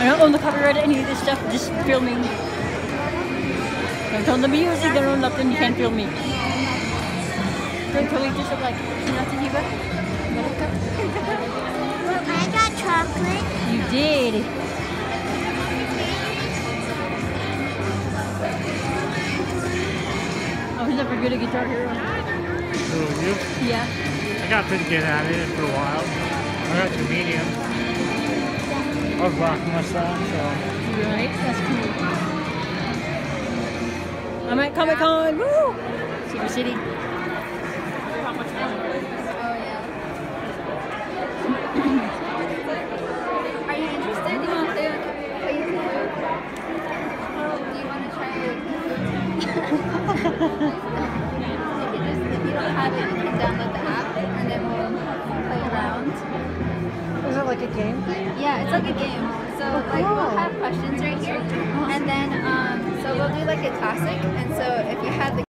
I don't own the copyright to any of this stuff, just filming. Don't own the music, don't own nothing, you can't film me. Don't totally just look like Hinata Hyuga. Look, I got chocolate. You did. I was never good at Guitar Hero. Who, you? Yeah. I got pretty good at it for a while. I got to medium. I was rocking my stuff, so. Right, that's cool. I'm at Comic Con. Woo! Cedar City. Are you like a game? Yeah, it's like a game. So like we'll have questions right here, and then um, so we'll do like a classic. And so if you had the